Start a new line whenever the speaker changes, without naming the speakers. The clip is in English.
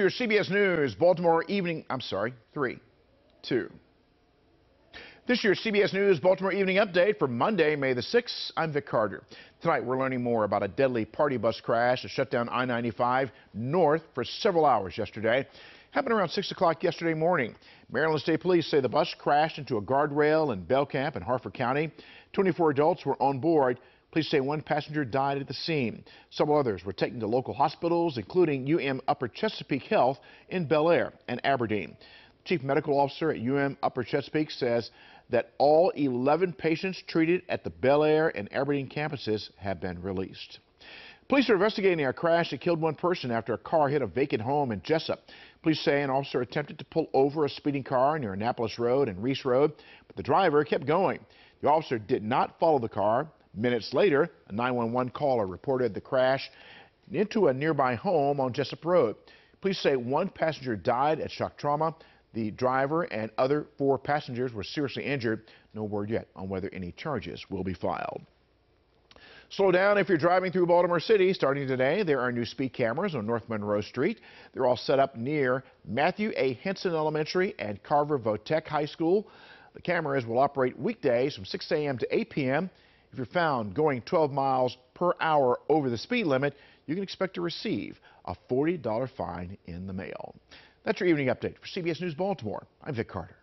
Your CBS News, Baltimore Evening, I'm sorry, 3, 2. This year's CBS News Baltimore Evening Update for Monday, May the 6th. I'm Vic Carter. Tonight we're learning more about a deadly party bus crash that shut down I-95 north for several hours yesterday. Happened around 6 o'clock yesterday morning. Maryland State Police say the bus crashed into a guardrail in Belcamp in Harford County. 24 adults were on board. Police say one passenger died at the scene. Several others were taken to local hospitals, including UM Upper Chesapeake Health in Bel Air and Aberdeen. The chief Medical Officer at UM Upper Chesapeake says that all 11 patients treated at the Bel Air and Aberdeen campuses have been released. Police are investigating a crash that killed one person after a car hit a vacant home in Jessup. Police say an officer attempted to pull over a speeding car near Annapolis Road and Reese Road, but the driver kept going. The officer did not follow the car. Minutes later, a 911 caller reported the crash into a nearby home on Jessup Road. Police say one passenger died at shock trauma. The driver and other four passengers were seriously injured. No word yet on whether any charges will be filed. Slow down if you're driving through Baltimore City. Starting today, there are new speed cameras on North Monroe Street. They're all set up near Matthew A. Henson Elementary and Carver Votech High School. The cameras will operate weekdays from 6 a.m. to 8 p.m. If you're found going 12 miles per hour over the speed limit, you can expect to receive a $40 fine in the mail. That's your evening update for CBS News Baltimore. I'm Vic Carter.